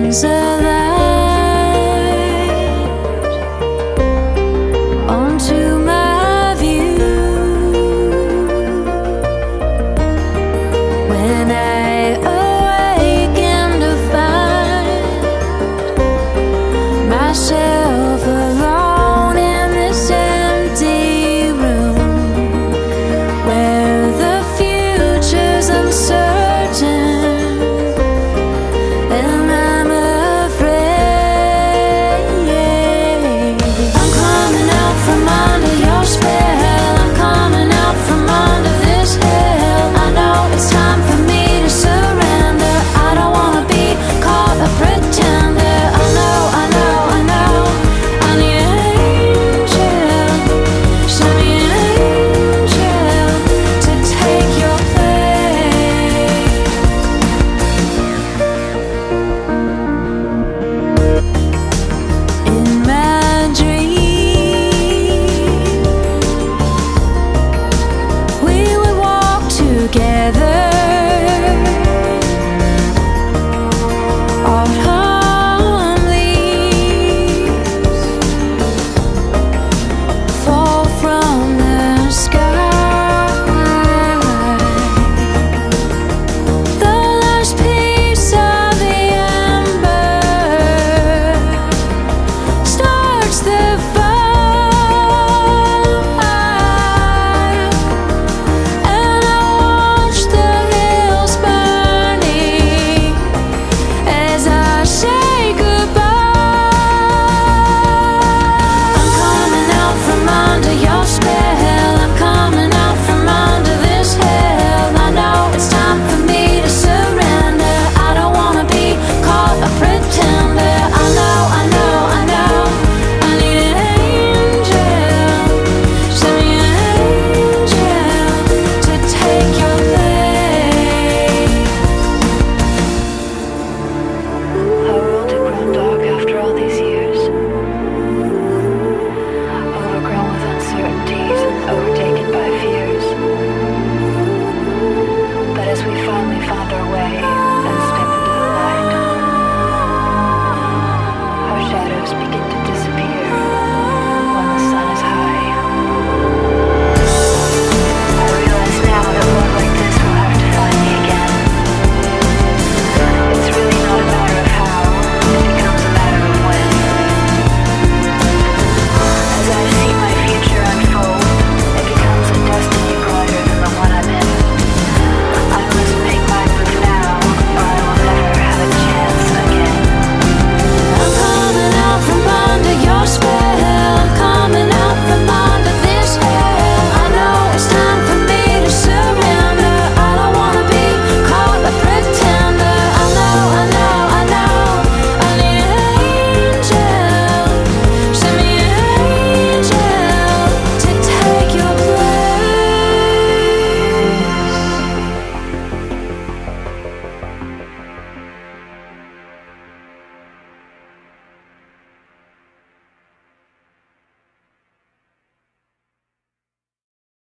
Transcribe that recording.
songs that together.